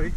aí.